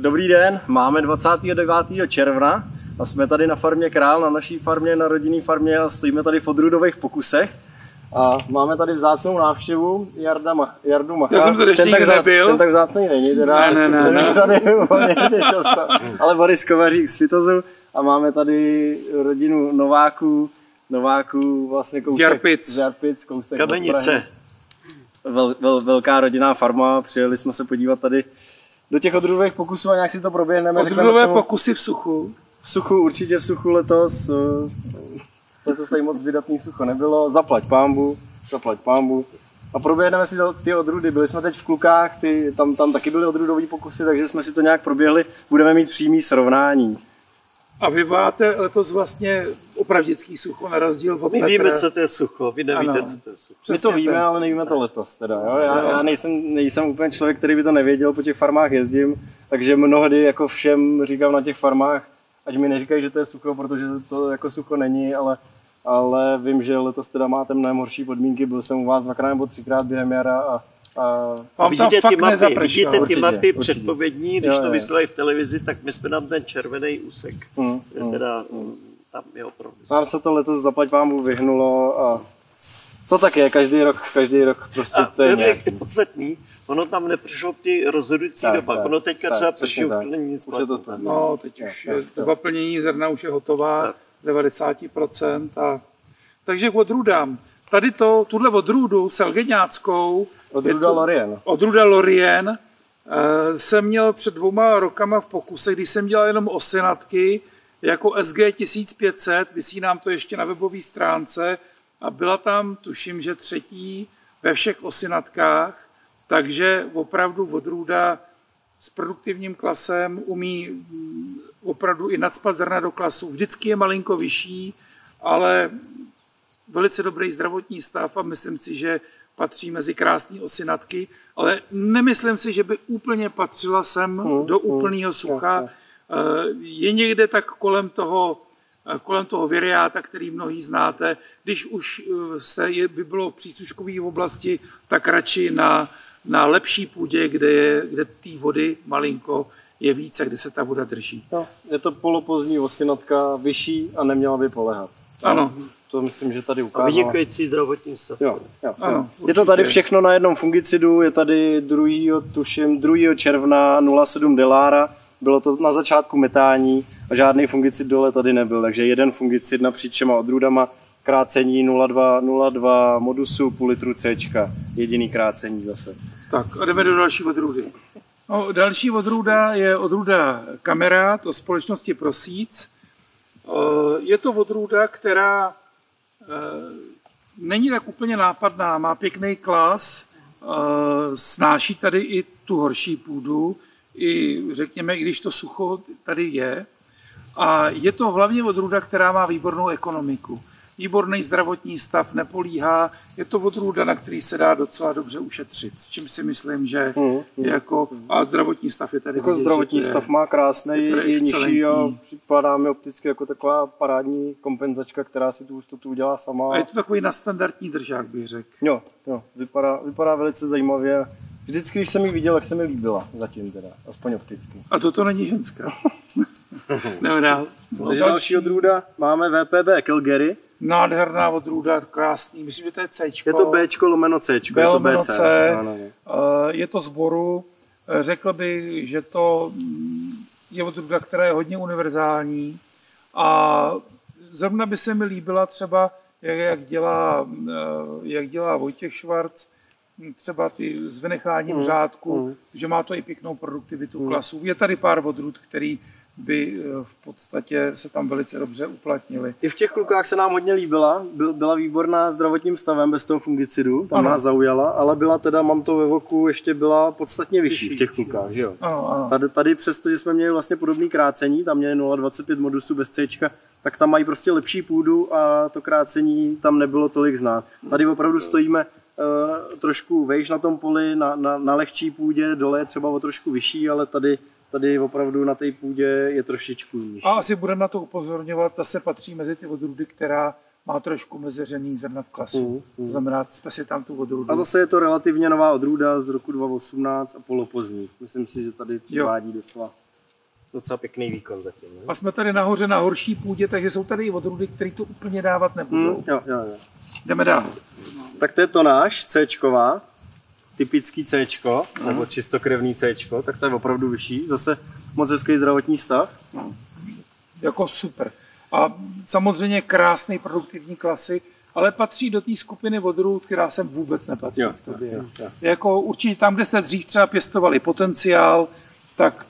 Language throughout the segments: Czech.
Dobrý den, máme 29. června a jsme tady na farmě Král, na naší farmě, na rodinné farmě a stojíme tady v odrůdových pokusech. A máme tady vzácnou návštěvu Jarda Ma, Jardu Macha. Já jsem tady ještě ten tak, nebyl. ten tak vzácný není, teda. Ne, ne, ne, ten ne. už tady často. Ale Boris Kovařík z Fitozu a máme tady rodinu Nováků, Nováků vlastně kousek. Jarpic. Z Jarpic, kousek. Vel, vel, velká rodinná farma, přijeli jsme se podívat tady do těch odrůdových pokusů a nějak si to proběhneme. Odrůdové tomu- pokusy v suchu. v suchu, určitě v suchu letos. eh, Letos tady moc vydatný sucho nebylo. Zaplať pámbu, zaplať pámbu. A proběhneme si ty odrůdy. Byli jsme teď v Klukách, ty, tam, tam taky byly odrůdové pokusy, takže jsme si to nějak proběhli. Budeme mít přímý srovnání. A vy máte letos vlastně opravdický sucho na rozdíl od My Petra. víme, co to je sucho, vy nevíte, Ano. co to je sucho. My to víme, ale nevíme to letos. Teda, jo? Já, já nejsem, nejsem úplně člověk, který by to nevěděl, po těch farmách jezdím, takže mnohdy jako všem říkám na těch farmách, ať mi neříkají, že to je sucho, protože to jako sucho není, ale, ale vím, že letos teda máte mnohem horší podmínky, byl jsem u vás dvakrát nebo třikrát během jara a, a Vám tam vidíte ty mapy, vidíte ty Určitě, mapy určitě. předpovědní, když Jo, to vysílají v televizi, tak my jsme tam ten červený úsek. Mm, Je Teda, mm, tam je opravdu. nám se to letos zaplať vám vyhnulo a to tak je, každý rok, každý rok prostě A to je to nějak. je podstatný, ono tam nepršlo ty rozhodující Tak, doba. tak, Ono teďka tak, třeba tak. to není nic Už je to tak. No, teď už Jo, je jo, doba plnění zrna už je hotová, Tak. 90%. A, takže k odrůdám. Tady to, tuhle odrůdu selgeňáckou, Odrůda to- Lorien. odrůda Lorien, eh, jsem měl před dvouma rokama v pokuse, když jsem dělal jenom osinatky, jako SG 1500, vysí nám to ještě na webové stránce a byla tam, tuším, že třetí ve všech osinatkách, takže opravdu odrůda s produktivním klasem umí mm, opravdu i nadspat zrna do klasu. Vždycky je malinko vyšší, ale velice dobrý zdravotní stav a myslím si, že patří mezi krásné osinatky, ale nemyslím si, že by úplně patřila sem do úplného sucha. Eh, Je někde tak kolem toho, eh, kolem toho viriáta, který mnohý znáte. Když už eh, se je, by bylo v přísluškové oblasti, tak radši na, na lepší půdě, kde je kde té vody malinko je více, kde se ta voda drží. No, je to polopozdní osinatka, vyšší a neměla by polehat. Ano, To myslím, že tady A ukázala. vynikající zdravotní stav. Jo, jo, Ano, jo. Je to tady všechno na jednom fungicidu, je tady 2. tuším 2. června 0,7 delára, bylo to na začátku metání a žádný fungicid dole tady nebyl, takže jeden fungicid napříč všema odrůdama, krácení 0,2, 0,2 modusu, půl litru C, jediný krácení zase. Tak a jdeme do další odrůdy. No, další odrůda je odrůda Kamerát o společnosti Prosíc. Eh, Je to odrůda, která není tak úplně nápadná, má pěkný klas, eh, snáší tady i tu horší půdu, i řekněme, i když to sucho tady je. A je to hlavně odrůda, která má výbornou ekonomiku. Výborný zdravotní stav, nepolíhá. Je to odrůda, na který se dá docela dobře ušetřit. S čím si myslím, že je jako... A zdravotní stav je tady Jako vidět, zdravotní je- stav má krásný, je i nižší a připadá mi opticky jako taková parádní kompenzačka, která si tu hustotu udělá sama. A je to takový nadstandardní držák, bych řekl. Jo, jo, vypadá, vypadá velice zajímavě. Vždycky, když jsem ji viděl, tak se mi líbila, zatím teda, aspoň opticky. A toto není ženská. Jdeme dál. Další odrůda máme VPB Calgary. Nádherná odrůda, krásný. Myslím, že to je C. Je to B lomeno C, je to BC. C. Ano. Eh, Je to zboru. Eh, Řekl bych, že to mm, je odrůda, která je hodně univerzální. A zrovna by se mi líbila třeba, jak, jak, dělá, eh, jak dělá Vojtěch Švarc, hm, třeba ty s vynecháním Mm, řádku, že má to i pěknou produktivitu klasů. Je tady pár odrůd, který by eh, v podstatě se tam velice dobře uplatnili. I v těch klukách se nám hodně líbila, Byl- byla výborná zdravotním stavem bez toho fungicidu, tam Ano. nás zaujala, ale byla teda, mám to ve voku, ještě byla podstatně vyšší v těch klukách, že jo? Ano, ano. Tady, tady přesto, že jsme měli vlastně podobný krácení, tam měli 0,25 modusu bez C, tak tam mají prostě lepší půdu a to krácení tam nebylo tolik znát. Tady opravdu stojíme uh, trošku vejš na tom poli, na, na, na lehčí půdě, dole je třeba o trošku vyšší, ale tady, tady opravdu na té půdě je trošičku níž. A asi budeme na to upozorňovat, zase patří mezi ty odrůdy, která má trošku mezeřený zrna v klasu. To znamená, jsme si tam tu odrůdu. A zase je to relativně nová odrůda z roku 2018 a polopozdní. Myslím si, že tady přivádí docela docela pěkný výkon zatím. Ne? A jsme tady nahoře na horší půdě, takže jsou tady i odrůdy, které to úplně dávat nebudou. Hmm, jo, jo, jo. Jdeme dál. Tak to je to náš c typický C, nebo čistokrevný C, tak to je opravdu vyšší. Zase moc hezký zdravotní stav. Jako super. A samozřejmě krásný produktivní klasy, ale patří do té skupiny odrůd, která sem vůbec nepatří Jo, k tobě. jo, jo. Jako určitě tam, kde jste dřív třeba pěstovali potenciál, tak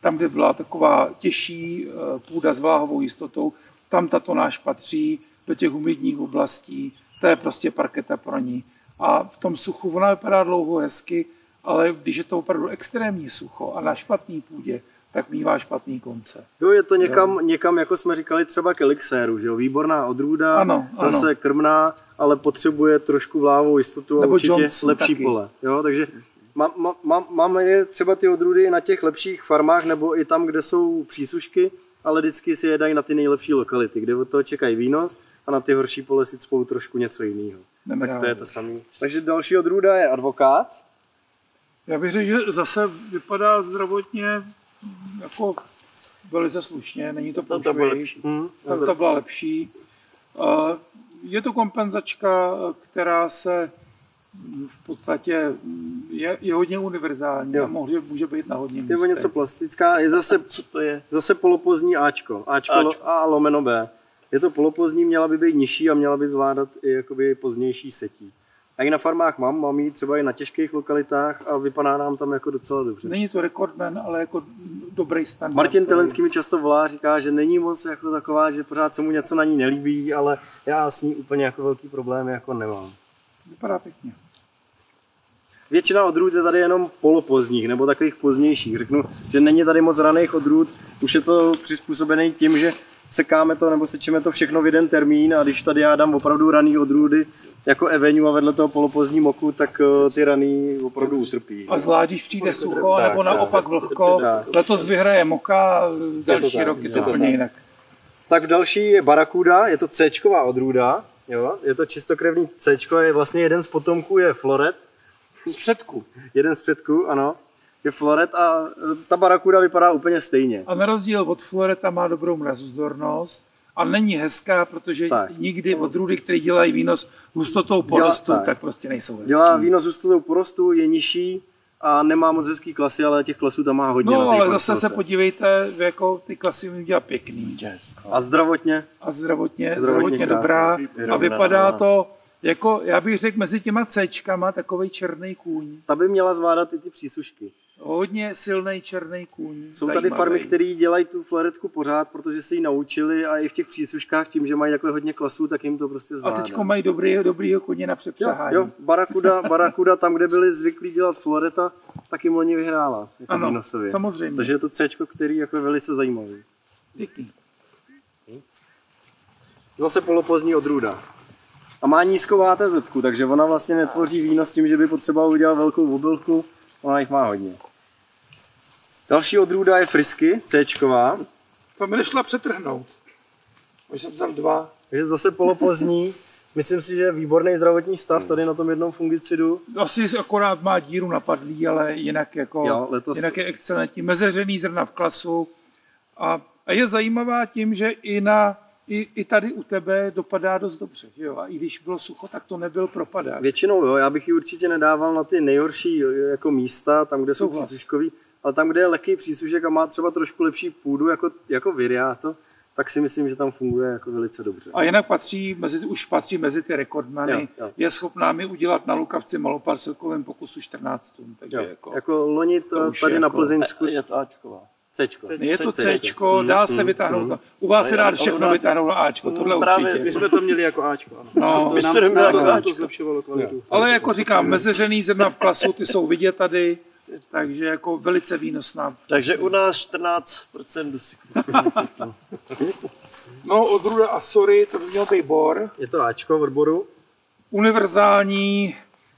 tam, kde byla taková těžší eh, půda s vláhovou jistotou, tam tato náš patří do těch humidních oblastí, to je prostě parketa pro ní. A v tom suchu ona vypadá dlouho hezky, ale když je to opravdu extrémní sucho a na špatný půdě, tak mývá špatný konce. Jo, je to někam, někam, jako jsme říkali, třeba k elixéru, že jo? Výborná odrůda, Ano, ano. zase krmná, ale potřebuje trošku vlávou jistotu a Nebo určitě Johnson lepší taky. pole. Jo, takže má, má, má, máme je třeba ty odrůdy na těch lepších farmách nebo i tam, kde jsou přísušky, ale vždycky si je dají na ty nejlepší lokality, kde od toho čekají výnos a na ty horší pole si cpou trošku něco jiného. Jdeme Tak to je to samé. Takže další odrůda je advokát. Já bych řekl, že zase vypadá zdravotně jako velice slušně, není to No, to bylo průšvih. lepší. Hm, tak to byla lepší. Je to kompenzačka, která se v podstatě je, je hodně univerzální Jo. a může, může být na hodně Je místech. něco plastická, je zase, Co to je? zase polopozní Ačko. Ačko, Ačko. Ačko. a lomeno B. Je to polopozní, měla by být nižší a měla by zvládat i jakoby pozdější setí. A i na farmách mám, mám ji třeba i na těžkých lokalitách a vypadá nám tam jako docela dobře. Není to rekordman, ale jako dobrý standard. Martin Telenský mi často volá, říká, že není moc jako taková, že pořád se mu něco na ní nelíbí, ale já s ní úplně jako velký problém jako nemám. Vypadá pěkně. Většina odrůd je tady jenom polopozních nebo takových pozdějších. Řeknu, že není tady moc raných odrůd, už je to přizpůsobený tím, že sekáme to nebo sečeme to všechno v jeden termín a když tady já dám opravdu raný odrůdy jako Evenu a vedle toho polopozní moku, tak eh, ty raný opravdu utrpí. A zvlášť, když přijde sucho, Tak, nebo naopak vlhko, Tak. letos vyhraje moka, další rok je to úplně tak. jinak. Tak další je Barakuda, je to C odrůda, jo? je to čistokrevný C, je vlastně jeden z potomků je Floret, Z předku. jeden z předků, ano, je Floret a eh, ta Barakuda vypadá úplně stejně. A na rozdíl od Floreta má dobrou mrazozdornost a není hezká, protože Tak. nikdy odrůdy, které dělají výnos hustotou porostu, tak. tak. prostě nejsou hezký. Dělá víno s hustotou porostu, je nižší a nemá moc hezký klasy, ale těch klasů tam má hodně. na No, ale zase se podívejte, jako ty klasy umí dělat pěkný. A zdravotně? A zdravotně, Zdravotně zdravotně dobrá. A vypadá to, jako, já bych řekl, mezi těma Cčkama takový černý kůň. Ta by měla zvládat i ty přísušky. Hodně silný černý kůň. Jsou tady zajímavý. farmy, které dělají tu floretku pořád, protože si ji naučili a i v těch přísuškách tím, že mají takhle hodně klasů, tak jim to prostě A zvládá. teď mají dobrý, dobrýho koně na Jo, přepřahání. jo, Barakuda, Barakuda, tam, kde byli zvyklí dělat floreta, tak jim loni vyhrála. Jako Ano, výnosově. samozřejmě. Takže je to C, který jako je velice zajímavý. Pěkný. Zase polopozní odrůda. A má nízkou ATZ, takže ona vlastně netvoří víno s tím, že by potřebovala udělat velkou obilku. Ona jich má hodně. Další odrůda je frisky, C. To mi nešla přetrhnout. Už jsem vzal dva. Takže zase polopozní. Myslím si, že je výborný zdravotní stav tady na tom jednom fungicidu. Asi akorát má díru na padlí, ale jinak, jako, Jo, letos- jinak je excelentní. Mezeřený zrna v klasu. A, a je zajímavá tím, že i, na, i, i tady u tebe dopadá dost dobře. Jo? A i když bylo sucho, tak to nebyl propadák. Většinou jo, já bych ji určitě nedával na ty nejhorší jako místa, tam, kde jsou přísuškový, ale tam, kde je lehký přísušek a má třeba trošku lepší půdu jako, jako Viriato, tak si myslím, že tam funguje jako velice dobře. A jinak patří, mezi, už patří mezi ty rekordmany. Jo, jo. Je schopná mi udělat na Lukavci maloparcelkovém pokusu 14 tun. Takže Jo, jako, jako loni to to, tady je na jako- Plzeňsku, Je to Ačková. Cčko. je to C- C, dá se vytáhnout. na- U vás se dá všechno vytáhnout na Ačko, tohle Právě určitě. my jsme to měli jako Ačko. Ano. No, My jsme to měli jako Ačko. To zlepšovalo kvalitu. Ale jako říkám, mezeřený zrna v klasu, ty jsou vidět tady, takže jako velice výnosná. Takže u nás 14% dusíku. No, odruda a sorry, to by měl být bor. Je to Ačko v odboru. Univerzální,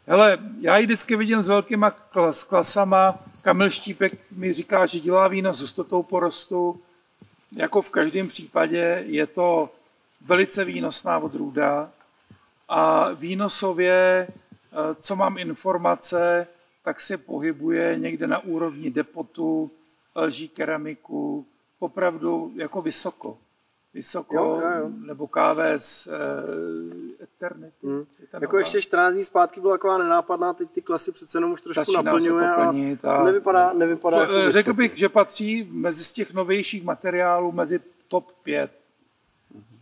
hele, já ji vždycky vidím s velkýma klas, klasama. Kamil Štípek mi říká, že dělá víno s hustotou porostu. Jako v každém případě je to velice výnosná odrůda. A výnosově, eh, co mám informace, tak se pohybuje někde na úrovni depotu LG keramiku, opravdu jako vysoko. Vysoko, Jo, jo, jo. nebo KVS uh, Eternity. Hmm. Jako nová. ještě 14 dní zpátky byla taková nenápadná, teď ty klasy přece jenom už trošku naplňuje a a- nevypadá, nevypadá To, jako eh, Řekl bych, že patří mezi z těch novějších materiálů mezi top 5.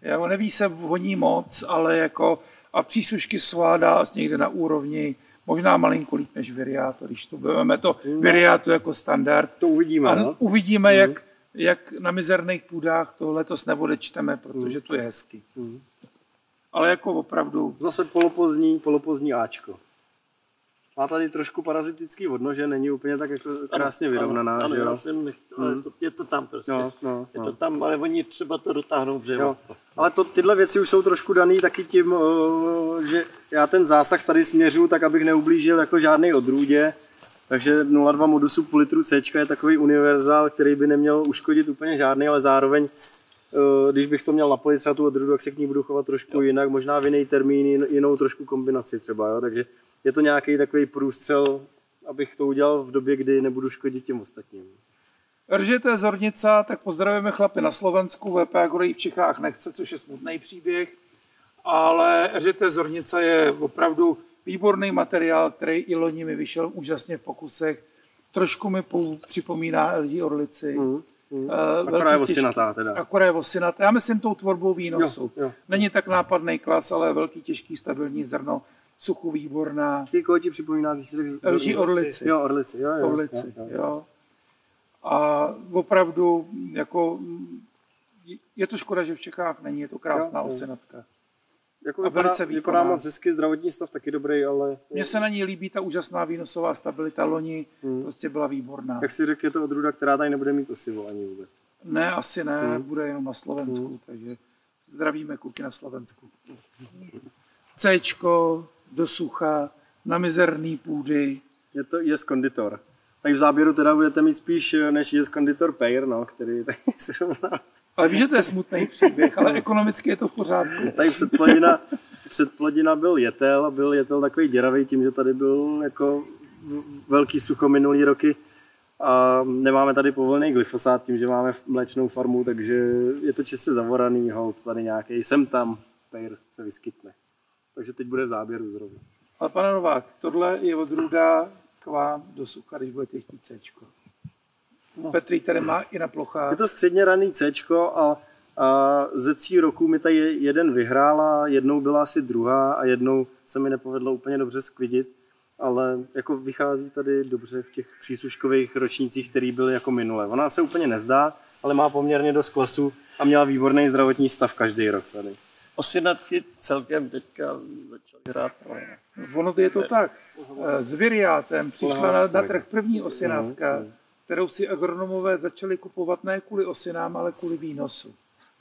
Jako neví se voní moc, ale jako a příslušky svládá někde na úrovni možná malinko líp než Viriato, když to vezmeme to Viriato jako standard. To uvidíme, A no. uvidíme, jak, jak na mizerných půdách to letos neodečteme, protože to je hezky. Ale jako opravdu Zase polopozdní, polopozdní Ačko. Má tady trošku parazitický odnože, není úplně tak jako krásně vyrovnaná, Ano, že já jo? jsem nechtěl, ale to, je to tam prostě. No, no, je no. to tam, ale oni třeba to dotáhnou břeho. Jo. Ale to, tyhle věci už jsou trošku daný taky tím, že já ten zásah tady směřu tak, abych neublížil jako žádný odrůdě. Takže 0,2 modusu půl litru C je takový univerzál, který by neměl uškodit úplně žádný, ale zároveň, když bych to měl napojit třeba tu odrůdu, tak se k ní budu chovat trošku jinak, možná v jiný termín, jin- jinou trošku kombinaci třeba. Jo? Takže je to nějaký takový průstřel, abych to udělal v době, kdy nebudu škodit těm ostatním. Ržete Zornica, tak pozdravujeme chlapy na Slovensku, VP Agorej v Čechách nechce, což je smutný příběh, ale Ržete Zornica je opravdu výborný materiál, který i loni mi vyšel úžasně v pokusech. Trošku mi připomíná LG Orlici. Mm, mm. Eh, Akorát je osinatá teda. Akorát je osinatá. Já myslím tou tvorbou výnosu. Jo, jo. Není tak nápadný klas, ale velký, těžký, stabilní zrno, suchu výborná. Ty, koho ti připomíná? Ty jsi řekl- LG Orlici. Jo, Orlici, jo, jo. Orlici, jo, jo. jo. A opravdu jako je to škoda, že v Čechách není, je to krásná Jo, jo. Jako A vypadá, velice vypadá moc hezky, zdravotní stav taky dobrý, ale Mně se na ní líbí ta úžasná výnosová stabilita loni, Hmm. prostě byla výborná. jak si řekl, je to odrůda, která tady nebude mít osivo ani vůbec. Ne, asi ne, Hmm. bude jenom na Slovensku, takže zdravíme kuky na Slovensku. Cčko do sucha, na mizerný půdy, Je to yes konditor. Tak v záběru teda budete mít spíš než yes konditor Pair, no, který tady se rovná. Ale víš, že to je smutný příběh, ale ekonomicky je to v pořádku. Tady předplodina, předplodina byl jetel a byl jetel takový děravý tím, že tady byl jako velký sucho minulý roky a nemáme tady povolený glyfosát tím, že máme mléčnou farmu, takže je to čistě zavoraný hold tady nějaký, sem tam Pair se vyskytne. Takže teď bude v záběru zrovna. Ale pane Novák, tohle je odrůda k vám do sucha, když budete chtít C. No. Petr tady má i na plochách. Je to středně raný C a, a ze tří roků mi tady jeden vyhrála, jednou byla asi druhá a jednou se mi nepovedlo úplně dobře skvidit, ale jako vychází tady dobře v těch přísluškových ročnících, který byly jako minule. Ona se úplně nezdá, ale má poměrně dost klesu a měla výborný zdravotní stav každý rok tady. Osinatky celkem teďka začaly hrát. ale Ono je to tak. S Viriátem přišla na, na trh první osinatka, kterou si agronomové začali kupovat ne kvůli osinám, ale kvůli výnosu.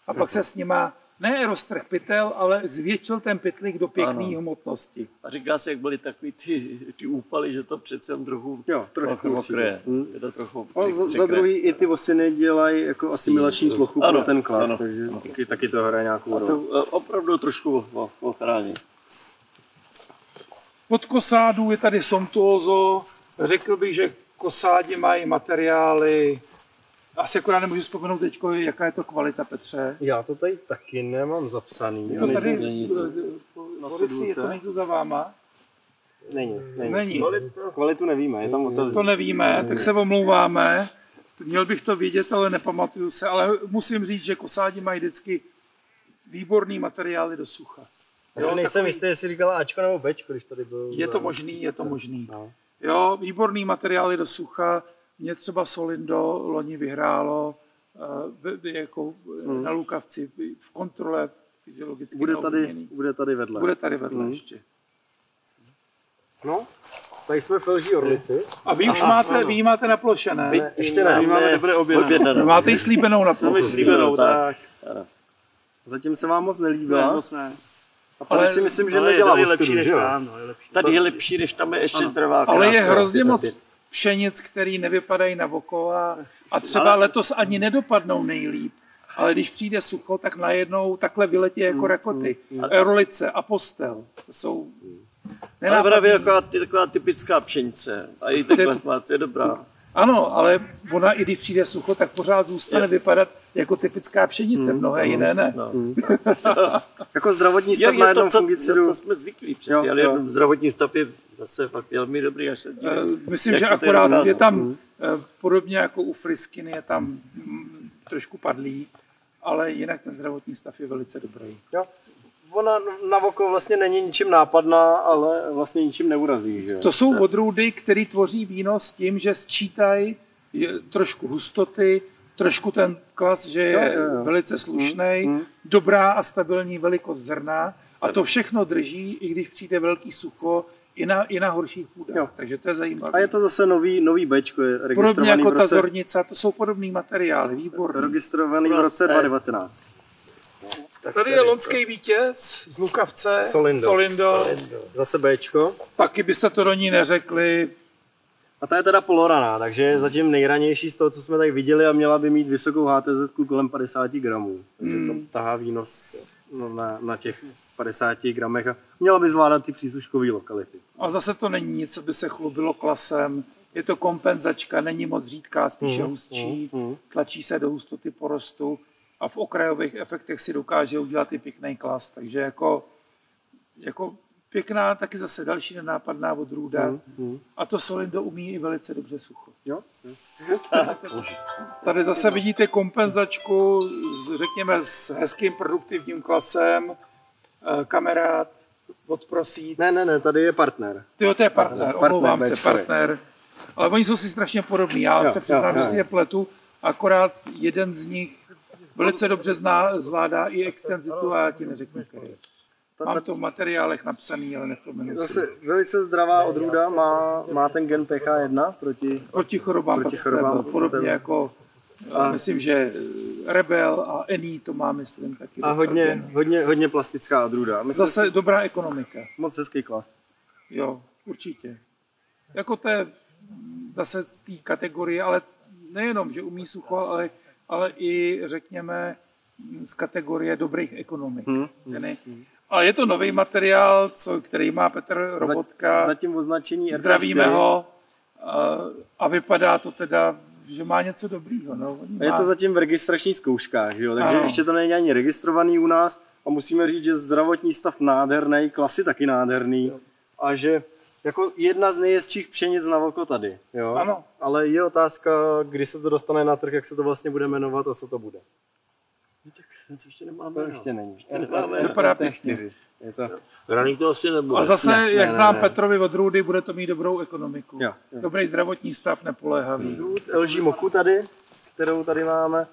A pak se s nima ne roztrh pytel, ale zvětšil ten pytlík do pěkné hmotnosti. A říká se, jak byly takový ty, ty úpaly, že to přece jen trochu, Jo, trošku mokré. Hm. Je to trochu No, za, za druhý i ty osiny dělají jako asimilační plochu ano, pro ten klas, ano. takže taky, taky to hraje nějakou roli. To eh, opravdu trošku ochrání. Od kosádů je tady Somtuozo. Řekl bych, že kosádi mají materiály, asi akorát nemůžu vzpomenout teď, jaká je to kvalita, Petře. Já to tady taky nemám zapsaný. Je to tady, není to. eh, Borisy, je to není tu za váma? Není, není. Není. Kvalitu nevíme, je tam otazník. To nevíme, tak se omlouváme. Měl bych to vědět, ale nepamatuju se. Ale musím říct, že kosádi mají vždycky výborný materiály do sucha. Já si nejsem jistý, jestli říkala Ačko nebo Bčko, když tady byl. Je to možný, je to možný. No. Jo, výborný materiály do sucha. Mě třeba Solindo loni vyhrálo eh, v- v- jako hmm. na Lukavci v kontrole fyziologicky Bude tady, bude tady vedle. Bude tady vedle Hmm. ještě. No, tady jsme v LG Orlici. A vy už máte, vy ji máte na ploše, ne? Ne, ještě ne. My máme teprve objednanou. Vy máte ji slíbenou na ploše. slíbenou, tak. Zatím se vám moc nelíbila. moc ne. Ale- si myslím, že Ale je nedělá ostudu, lepší než že jo? tam, no, je lepší. Tady je lepší, než tam je ještě trvá Ale je krása. hrozně moc pšenic, který nevypadají na oko a, a třeba ale... letos ani nedopadnou nejlíp. Ale když přijde sucho, tak najednou takhle vyletí Mm, jako rakoty. Rolice a postel. To jsou Ale nenápadný. právě jako ty, taková typická pšenice. A i takhle máte, je dobrá. Ano, ale ona, i když přijde sucho, tak pořád zůstane vypadat jako typická pšenice, mnohé jiné ne. No. Jako zdravotní Je, stav na je to, jednom co, co jsme zvyklí přeci, Jo, ale jo. zdravotní stav je zase fakt velmi dobrý, až se dívám. Eh, Myslím, že akorát je tam, eh, podobně jako u Friskiny, je tam mm, trošku padlý, ale jinak ten zdravotní stav je velice dobrý. Jo ona na oko vlastně není ničím nápadná, ale vlastně ničím neurazí. Že? To jsou odrůdy, které tvoří víno s tím, že sčítají trošku hustoty, trošku ten klas, že je jo, jo, jo. velice slušný, mm, mm. dobrá a stabilní velikost zrna a to všechno drží, i když přijde velký sucho, i na, i na horších půdách. Jo. Takže to je zajímavé. A je to zase nový, nový bečko Je registrovaný Podobně jako roce... ta zornica, to jsou podobný materiály, výborný. Registrovaný v roce e. 2019. Tak tady, tady je loňský vítěz z Lukavce, Solindo. Solindo. Solindo. Zase Bčko. Taky byste to do ní neřekli. A ta je teda poloraná, takže je zatím nejranější z toho, co jsme tady viděli a měla by mít vysokou HTZ kolem 50 gramů. Takže hmm. to tahá výnos no, na, na těch 50 gramech a měla by zvládat ty přísluškové lokality. A zase to není nic, co by se chlubilo klasem. Je to kompenzačka, není moc řídká, spíše mm, hustší, mm. tlačí se do hustoty porostu a v okrajových efektech si dokáže udělat i pěkný klas. Takže jako, jako pěkná, taky zase další nenápadná odrůda. Mhm. A to Solindo umí i velice dobře sucho. Jo? Tady zase vidíte kompenzačku, s, řekněme, s hezkým produktivním klasem, eh, kamarád od prosíc. Ne, ne, ne, tady je partner. Tyjo, to je partner, Partner, omlouvám se, Bčkový. partner. Ale oni jsou si strašně podobní, já Jo, se jo, přiznám, jo. že si je pletu, akorát jeden z nich velice dobře zná, zvládá i extenzitu a já ti neřeknu, který. Mám to v materiálech napsaný, ale nepomenu si. zase velice zdravá odrůda, má, má ten gen PH1 proti... Proti chorobám, Proti chorobám chorobám podobně jako a... myslím, že Rebel a Eni to má, myslím, taky. A hodně, gen. hodně, hodně plastická odrůda. Myslím, Zase dobrá ekonomika. moc hezký klas. Jo, určitě. Jako to je zase z té kategorie, ale nejenom, že umí sucho, ale, ale i, řekněme, z kategorie dobrých ekonomik. Hmm. Ceny. Ale je to nový materiál, co, který má Petr Robotka. Zatím označení RK4. Zdravíme ho a, a vypadá to teda, že má něco dobrýho. No. A je má- to zatím v registračních zkouškách, jo? takže Ano. ještě to není ani registrovaný u nás a musíme říct, že zdravotní stav nádherný, klasy taky nádherný a že jako jedna z nejjezdších pšenic na oko tady. Jo? Ano. Ale je otázka, kdy se to dostane na trh, jak se to vlastně bude jmenovat a co to bude. To ještě nemáme. To no. ještě není. nemáme. Vypadá To je pěkně. Je to, Raný to asi nebude. A zase, Ne, jak znám ne. Petrovi od Rudy, bude to mít dobrou ekonomiku. Jo, jo. Dobrý zdravotní stav, nepoléhavý. LG Moku tady, kterou tady máme.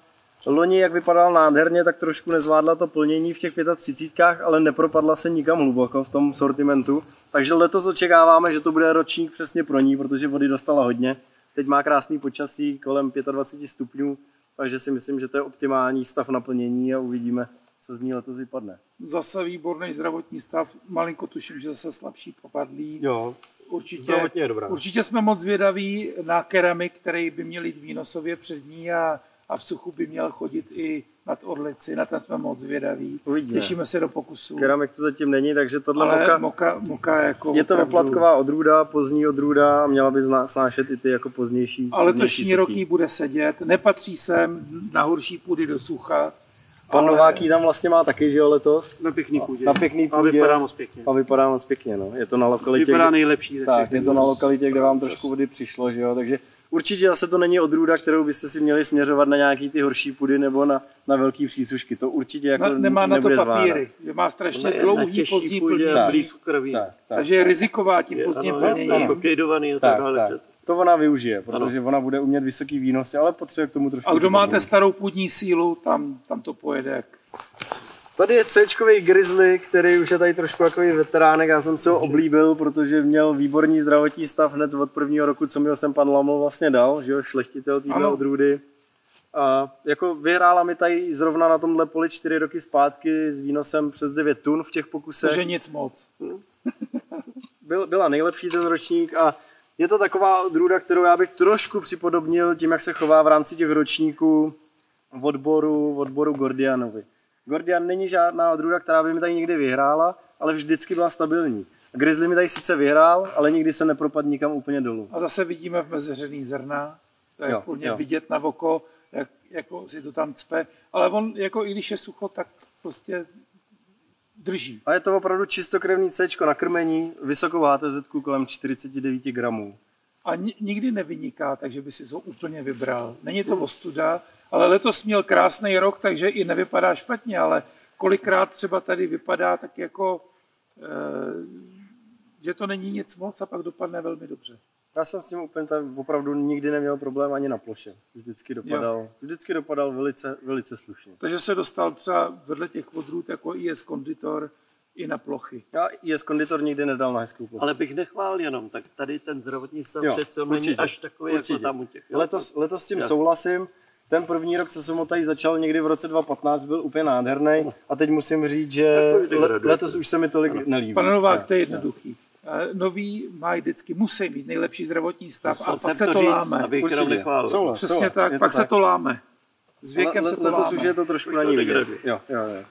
Loni, jak vypadal nádherně, tak trošku nezvládla to plnění v těch 35, ale nepropadla se nikam hluboko v tom sortimentu. Takže letos očekáváme, že to bude ročník přesně pro ní, protože vody dostala hodně. Teď má krásný počasí kolem 25 stupňů, takže si myslím, že to je optimální stav naplnění a uvidíme, co z ní letos vypadne. Zase výborný zdravotní stav, malinko tuším, že zase slabší popadlý. Jo, Určitě, zdravotně je dobrá. určitě jsme moc zvědaví na keramik, který by měl jít výnosově přední a, a v suchu by měl chodit i nad Orlici. Na ten jsme moc zvědaví. Uvidíme. Těšíme se do pokusu. keramik to zatím není, takže tohle Ale moka, moka, moka jako je to opravdu- oplatková odrůda, pozdní odrůda a měla by snášet i ty jako pozdější. Ale pozdější letošní setí. roky bude sedět. Nepatří sem na horší půdy do sucha. Pan Nováký tam vlastně má taky, že jo, letos? Na pěkný půdě. Na pěkný A půdě. vypadá moc pěkně. A vypadá moc pěkně, no. Je to na lokalitě, Vypadá kde, nejlepší tak, je to na lokalitě, kde vám trošku vody přišlo, že jo, takže určitě zase to není odrůda, kterou byste si měli směřovat na nějaký ty horší půdy nebo na, na velký přísušky. To určitě jako Na, nemá na to papíry, že má strašně dlouhý pozdní plnění. a blízko kraví. zvládat. Tak, tak, Takže je riziková tím pozdním Ano, plněním. kejdovaný a tak tak, dále. tak. To ona využije, protože ona bude umět vysoký výnosy, ale potřebuje k tomu trošku... A kdo máte starou půdní sílu, tam, tam to pojede jak Tady je c Grizzly, který už je tady trošku jako veteránek, já jsem se ho oblíbil, protože měl výborný zdravotní stav hned od prvního roku, co mi ho sem pan Laml vlastně dal, že jo, šlechtitel téhle Ano. odrůdy. A jako vyhrála mi tady zrovna na tomhle poli čtyři roky zpátky s výnosem přes 9 tun v těch pokusech. Takže nic moc. Byl, byla nejlepší ten ročník a je to taková odrůda, kterou já bych trošku připodobnil tím, jak se chová v rámci těch ročníků v odboru, v odboru Gordianovi. Gordian není žádná odrůda, která by mi tady někdy vyhrála, ale vždycky byla stabilní. Grizzly mi tady sice vyhrál, ale nikdy se nepropadl nikam úplně dolů. A zase vidíme v mezeřený zrna. To je Jo, úplně jo. vidět na oko, jak jako si to tam cpe. Ale on, jako i když je sucho, tak prostě drží. A je to opravdu čistokrevný C na krmení, vysokou HTZ kolem 49 gramů. A ni- nikdy nevyniká, takže by si to úplně vybral. Není to ostuda, ale letos měl krásný rok, takže i nevypadá špatně, ale kolikrát třeba tady vypadá tak jako, eh, že to není nic moc a pak dopadne velmi dobře. Já jsem s tím úplně tak opravdu nikdy neměl problém ani na ploše. Vždycky dopadal, vždycky dopadal velice, velice slušně. Takže se dostal třeba vedle těch odrůd jako IS konditor i na plochy. Já IS konditor nikdy nedal na hezkou plochu. Ale bych nechvál jenom, tak tady ten zdravotní stav Jo, přece není až takový jako určitě. tam u těch. jo? Letos, letos s tím Jasně. souhlasím. Ten první rok, co jsem ho tady začal někdy v roce 2015, byl úplně nádherný. A teď musím říct, že le, letos už se mi tolik nelíbí. Pane Novák, to je jednoduchý. Nový má vždycky, musí mít nejlepší zdravotní stav a Musel pak se to říct, láme. Určitě. Souhlas. Přesně tak, je pak se to láme. S věkem Le- se to letos láme. už je to trošku na ní vidět. Jo, jo, jo.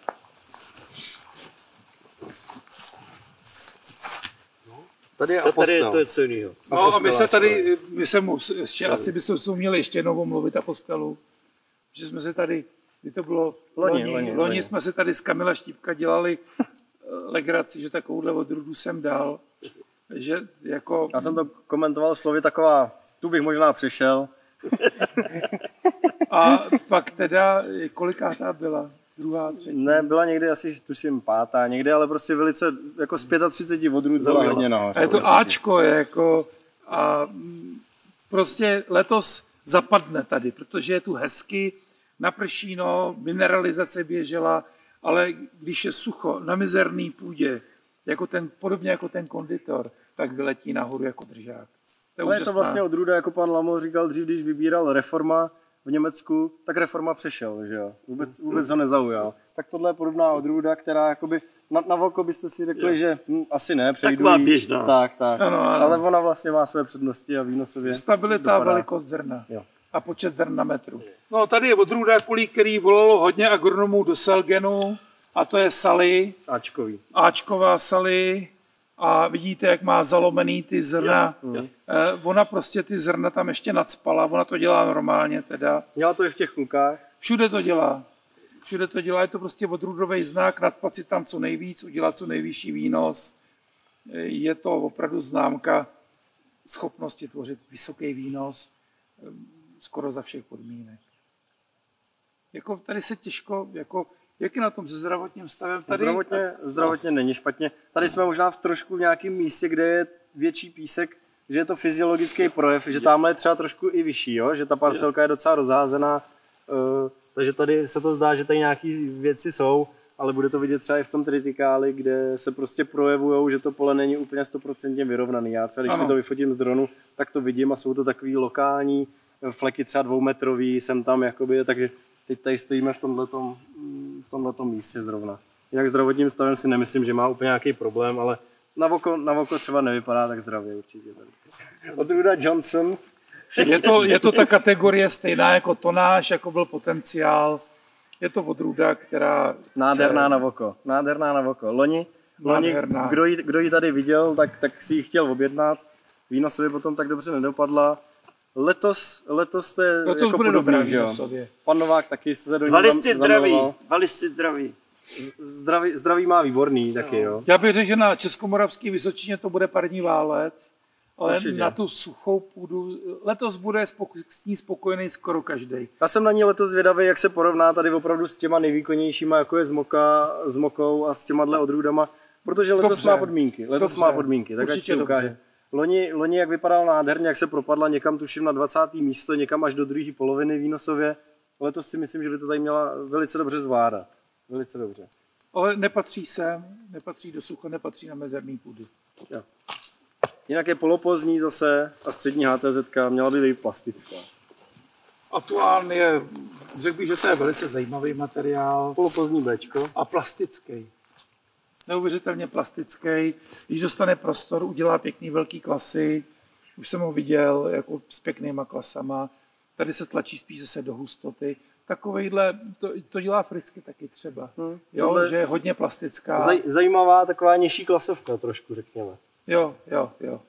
Tady je A tady je apostel. to jiného. No a my se tady, my se mu, ještě, asi bychom se měli ještě jednou omluvit apostelu, že jsme se tady, kdy to bylo Loni, loni, loni, loni, jsme se tady s Kamila Štípka dělali eh, legraci, že takovouhle odrůdu jsem dal, že jako, Já jsem to komentoval slovy taková, tu bych možná přišel. a pak teda, kolikátá byla? Druhá, třetí? Ne, byla někdy asi, tuším, pátá, někdy, ale prostě velice, jako z 35 odrůd byla hodně nahoře. A je to určitě. Ačko, je jako, a mm, prostě letos zapadne tady, protože je tu hezky, naprší, no, mineralizace běžela, ale když je sucho na mizerný půdě, jako ten, podobně jako ten konditor, tak vyletí nahoru jako držák. To je, Ale je to vlastně odrůda, jako pan Lamo říkal dřív, když vybíral reforma v Německu, tak reforma přešel, že jo. Vůbec, vůbec ho nezaujal. Tak tohle je podobná odrůda, která jakoby na, na oko byste si řekli, že hm, asi ne, přejdu Taková jí. běžná. Tak, tak. Ano, ano. Ale ona vlastně má své přednosti a výnosově. Stabilita a dopadá. velikost zrna Jo. A počet zrn na metru. No tady je odrůda, kvůli který volalo hodně agronomů do Selgenu, a to je Sally, Ačkový. Ačková Sally a vidíte, jak má zalomený ty zrna. Jo. Eh, Ona prostě ty zrna tam ještě nadspala, ona to dělá normálně teda. Měla to i v těch klukách. Všude to dělá. Všude to dělá, je to prostě odrůdový znak, nadpat si tam co nejvíc, udělat co nejvyšší výnos. Eh, Je to opravdu známka schopnosti tvořit vysoký výnos skoro za všech podmínek. Jako tady se těžko, jako, jak je na tom se zdravotním stavem? Tady, Zdravotně, zdravotně není špatně. Tady jsme možná v trošku v nějakém místě, kde je větší písek, že je to fyziologický projev, že tamhle je třeba trošku i vyšší, jo? že ta parcelka je docela rozházená, uh, takže tady se to zdá, že tady nějaké věci jsou, ale bude to vidět třeba i v tom tritikáli, kde se prostě projevují, že to pole není úplně 100% vyrovnaný. Já třeba, když Ano. si to vyfotím z dronu, tak to vidím a jsou to takový lokální fleky třeba dvoumetrový, jsem tam jakoby, takže teď tady stojíme v tomhletom, v tomhletom místě zrovna. Jinak zdravotním stavem si nemyslím, že má úplně nějaký problém, ale na oko, na oko třeba nevypadá tak zdravě určitě. Tady. Odrůda Johnson, Je to, je to ta kategorie stejná jako tonáž, jako byl potenciál. Je to odrůda, která nádherná chce- na oko, nádherná na oko. Loni, loni kdo, ji, kdo ji tady viděl, tak, tak si ji chtěl objednat. Výnosově potom tak dobře nedopadla. Letos, letos to je Letos jako bude podobný, dobrá že jo. Pan Novák taky se do zam- listy zdraví, listy zdraví. Zdraví, zdraví má výborný taky, jo. Já bych řekl, že na Českomoravský Vysočině to bude parní válec, ale Určitě. na tu suchou půdu letos bude spoko- s ní spokojený skoro každý. Já jsem na ní letos zvědavý, jak se porovná tady opravdu s těma nejvýkonnějšíma, jako je s, moka, s mokou a s těma odrůdama, protože letos Dobře. má podmínky. Letos Dobře. má podmínky, tak ať Určitě se ukáže. dobře. Loni, loni, jak vypadal nádherně, jak se propadla někam, tuším na 20. místo, někam až do druhé poloviny výnosově. Letos si myslím, že by to tady měla velice dobře zvládat. Velice dobře. Ale nepatří sem, nepatří do sucha, nepatří na mezerný půdy. Jo. Jinak je polopozní zase a střední HTZ měla by být plastická. Aktuálně je, řekl bych, že to je velice zajímavý materiál Polopozní Bčko. a plastický. Neuvěřitelně plastický. Když dostane prostor, udělá pěkný velký klasy. Už jsem ho viděl jako s pěknýma klasama. Tady se tlačí spíš zase do hustoty. Takovejhle, to, to dělá frisky taky třeba. Hmm. Jo, že je hodně plastická. Zaj, zajímavá taková nižší klasovka trošku, řekněme. Jo, jo, jo.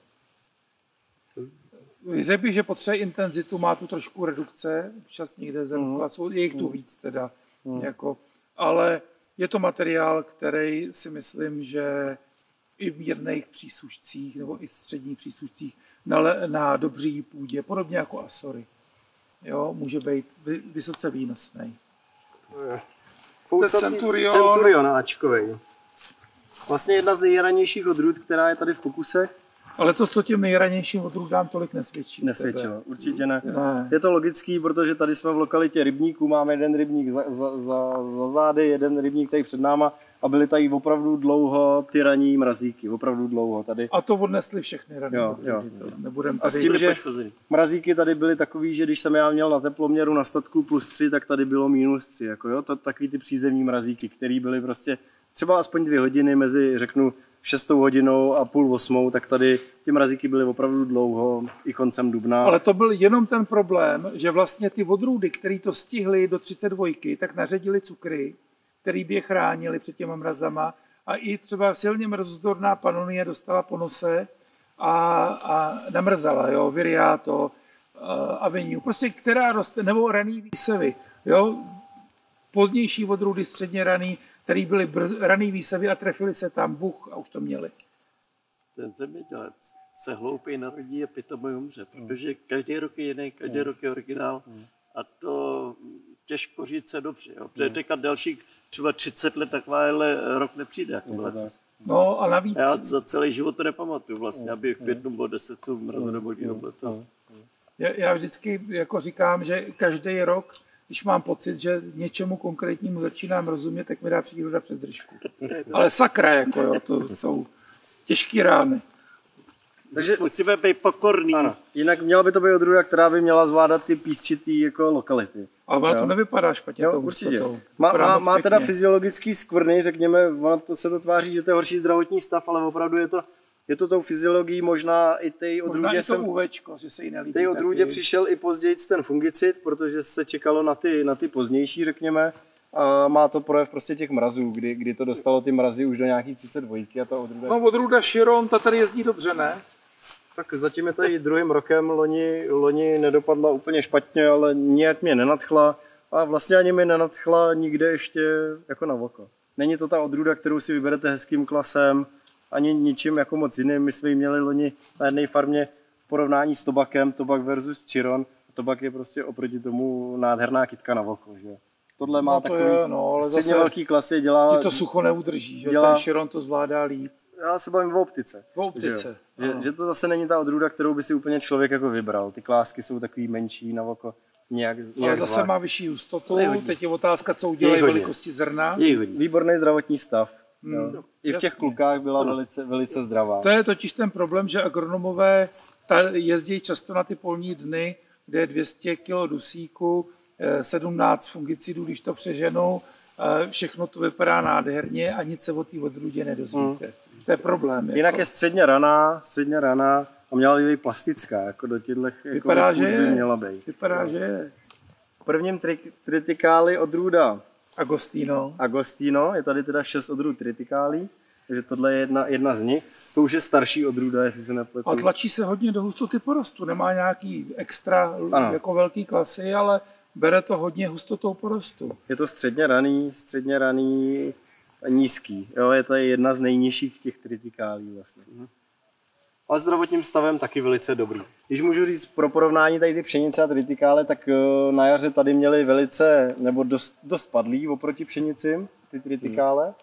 Řekl bych, že potřebuje intenzitu, má tu trošku redukce, občas někde zrnka, jsou, je jich tu víc teda, jako, ale je to materiál, který si myslím, že i v mírných přísušcích nebo i středních přísušcích na, na dobří půdě, podobně jako Asory, jo, může být vy- vysoce výnosný. Fousatý Centurion. Centurion Ačkovej. Vlastně jedna z nejranějších odrůd, která je tady v pokusech. Ale to s to těm nejranějším odrůdám tolik nesvědčí. Nesvědčilo, určitě ne. Ne. Je to logický, protože tady jsme v lokalitě rybníků, máme jeden rybník za, za, za, za zády, jeden rybník tady před náma a byly tady opravdu dlouho ty raní mrazíky, opravdu dlouho tady. A to odnesli všechny rady. Jo, jo. Nebudem A s tady... tím, že mrazíky tady byly takový, že když jsem já měl na teploměru na statku plus 3, tak tady bylo minus 3. Jako jo, to, takový ty přízemní mrazíky, které byly prostě třeba aspoň dvě hodiny mezi, řeknu, šestou hodinou a půl osmou, tak tady ty mrazíky byly opravdu dlouho, i koncem dubna. Ale to byl jenom ten problém, že vlastně ty odrůdy, které to stihly do 32, tak naředili cukry, který by je chránili před těma mrazama. A i třeba silně mrazodorná panonie dostala po nose a, a namrzala, jo, viriato, uh, aveniu, prostě která roste, nebo raný výsevy, jo, pozdější odrůdy středně raný, který byly brz, raný výsevy a trefili se tam, buch a už to měli. Ten zemědělec se hloupý narodí a pitomý umře, protože každý rok je jiný, každý rok je originál a to těžko říct se dobře. Jo. Protože teďka další třeba 30 let takováhle rok nepřijde, jako letos. No a navíc, Já za celý život to nepamatuju vlastně, aby v květnu bylo 10 stupňů mrazu nebo. Já, já vždycky jako říkám, že každý rok, když mám pocit, že něčemu konkrétnímu začínám rozumět, tak mi dá příroda před držku. Ale sakra, jako jo, to jsou těžké rány. Takže Musíme být pokorní. ano, jinak měla by to být odrůda, která by měla zvládat ty písčitý jako lokality. Ale Jo. to nevypadá špatně. Jo, tou určitě. hustotou. Má, má, má teda fyziologický skvrny, řekněme, ono to se to tváří, že to je horší zdravotní stav, ale opravdu je to, je to tou fyziologií, možná i té Možná odrůdě to jsem, UVčko, že se jí nelíbí. té odrůdě taky. přišel i později ten fungicid, protože se čekalo na ty, na ty pozdější, řekněme. A má to projev prostě těch mrazů, kdy, kdy to dostalo ty mrazy už do nějaký 32 a ta odrůda. No odrůda Chiron, ta tady jezdí dobře, ne? Tak zatím je tady druhým rokem, loni, loni nedopadla úplně špatně, ale nějak mě nenadchla a vlastně ani mi nenadchla nikde ještě jako na oko. Není to ta odrůda, kterou si vyberete hezkým klasem, ani ničím jako moc jiným. My jsme ji měli loni na jedné farmě v porovnání s tobakem, tobak versus Chiron. Tobak je prostě oproti tomu nádherná kytka na oko. Že? Tohle má No to takový je, no, ale středně zase velký klasy, dělá, Ti to sucho neudrží, že dělá- ten Chiron to zvládá líp. já se bavím o optice. V optice, Že, že, že, to zase není ta odrůda, kterou by si úplně člověk jako vybral. Ty klásky jsou takový menší na oko, nějak, Ale nějak zase zvlášť. má vyšší hustotu, teď je otázka, co udělají velikosti zrna. Výborný zdravotní stav. Hmm, jo. I v těch jasně. klukách byla velice, velice zdravá. To je totiž ten problém, že agronomové ta jezdí často na ty polní dny, kde je 200 kg dusíku, eh, 17 fungicidů, když to přeženou, eh, všechno to vypadá nádherně a nic se o té odrůdě nedozvíte. To je problém. Jinak jako. je středně raná, středně raná a měla by být plastická, jako do těchto jako Vypadá, půd že by je. měla být. Vypadá, že je. V prvním tri- tritikáli odrůda Agostino. Agostino, je tady teda šest odrůd tritikálí, takže tohle je jedna, jedna z nich. To už je starší odrůda, jestli se nepletu. A tlačí se hodně do hustoty porostu. Nemá nějaký extra Ano. jako velký klasy, ale bere to hodně hustotou porostu. Je to středně raný, středně raný, nízký. Jo, je to jedna z nejnižších těch tritikálí vlastně. Ale zdravotním stavem taky velice dobrý. Když můžu říct pro porovnání tady ty pšenice a tritikále, tak eh, na jaře tady měli velice, nebo dost, dost padlý oproti pšenicím, ty tritikále.